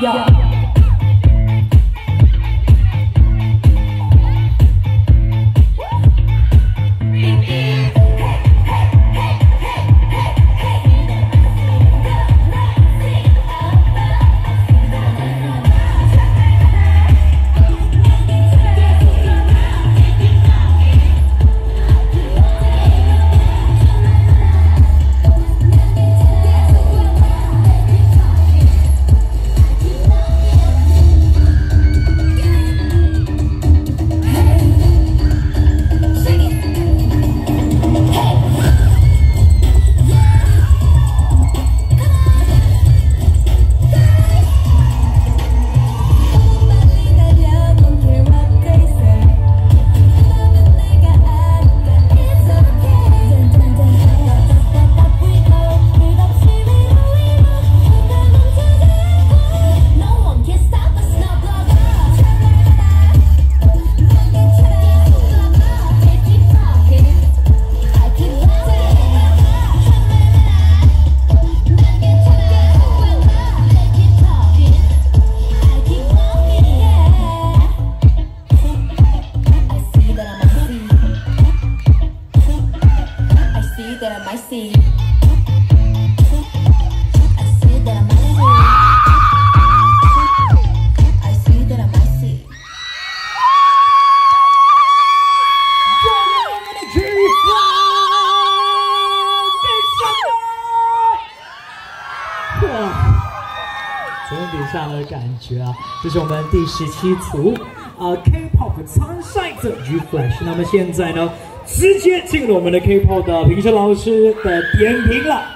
Yeah. yeah. 哇！从比赛的感觉啊，这是我们第十七组啊 K-pop 参赛者 Refresh。那么现在呢？直接进入我们的 K-pop 的评审老师的点评了。